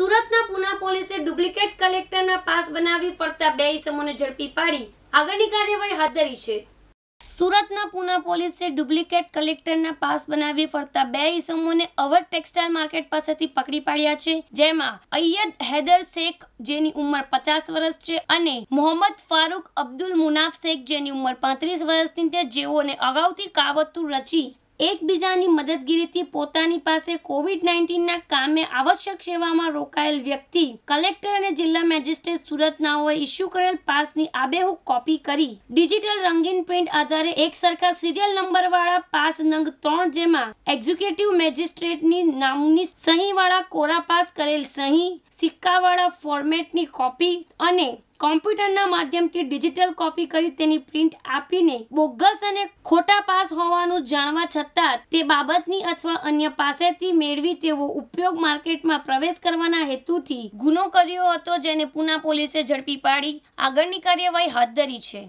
સુરતના પુના પોલીસે duplicate કલેક્ટરના pass બનાવી ફરતા બે ઇસમોને ઝડપી પાડી. આગળની કાર્યવાહી હાથ ધરી છે. સુરતના પુના પોલીસે ડુપ્લિકેટ કલેક્ટરના પાસ બનાવી ફરતા બે ઇસમોને અવધ ટેક્સટાઇલ માર્કેટ પાસેથી પકડી પાડ્યા છે, જેમાં અય્યદ હૈદર શેખ જેની ઉંમર પચાસ વર્ષ છે અને મોહમ્મદ ફારૂક અબ્દુલ મુનાફ શેખ જેની ઉંમર પાંત્રીસ વર્ષની છે, જેઓને અગાઉથી કાવતું રચી એકબીજાની મદદગીરીથી પોતાની પાસે કોવિડ નાઇન્ટીનના કામે આવશ્યક સેવામાં રોકાયેલ વ્યક્તિ, કલેક્ટર અને જિલ્લા મેજિસ્ટ્રેટ સુરતનાઓએ ઇસ્યુ કરેલ પાસની આબેહૂબ કોપી કરી. ડિજિટલ રંગીન પ્રિન્ટ આધારે એક સરખા સિરિયલ નંબરવાળા પાસ નંગ ત્રણ જેમાં એક્ઝિક્યુટિવ મેજિસ્ટ્રેટની નામની સહીવાળા કોરા પાસ કરેલ સહી, સિક્કાવાળા ફોર્મેટની કોપી અને કોમ્પ્યુટરના માધ્યમથી ડિજિટલ કોપી કરી તેની પ્રિન્ટ આપીને બોગસ અને ખોટા પાસ હોવાનું જાણવા છતાં તે બાબતની અથવા અન્ય પાસેથી મેળવી તેવો ઉપયોગ માર્કેટમાં પ્રવેશ કરવાના હેતુથી ગુનો કર્યો હતો, જેને પુના પોલીસે ઝડપી પાડી. આગળની કાર્યવાહી હાથ ધરી છે.